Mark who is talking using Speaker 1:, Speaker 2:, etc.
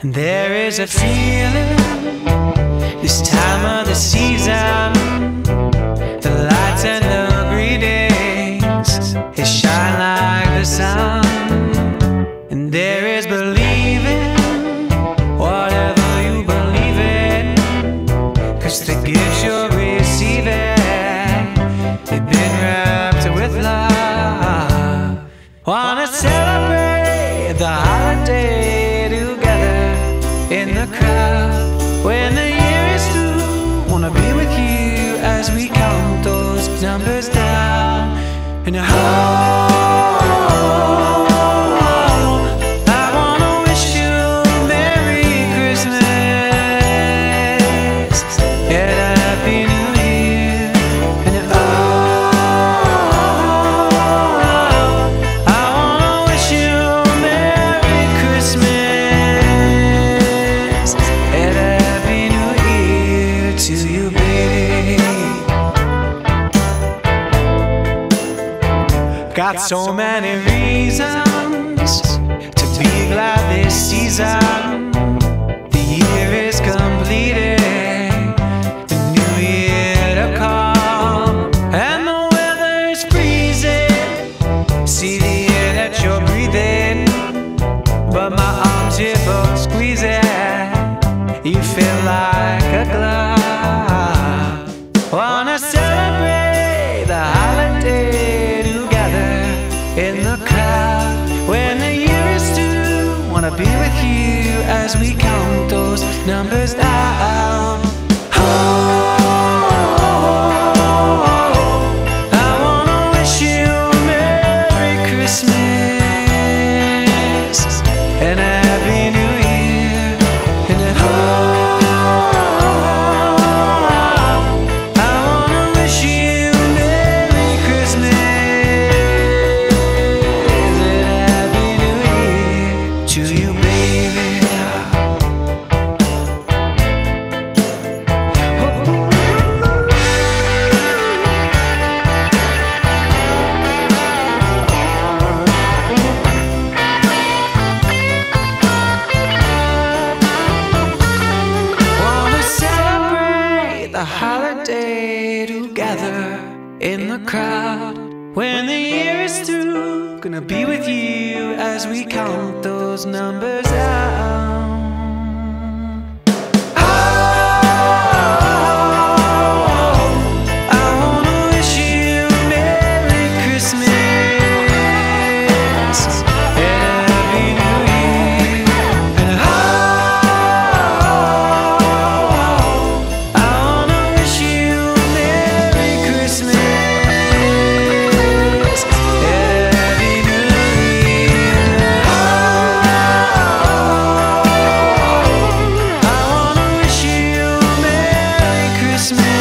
Speaker 1: And there is a feeling this time of the season. when the year is through. Wanna be with you as we count those numbers down and I. got so many reasons to be numbers die. in the crowd when the year is through. Gonna be with you as we count those numbers out. Christmas.